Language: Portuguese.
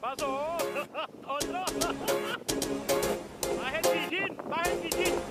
Passou! Outro! Vai repetir! vai repetir!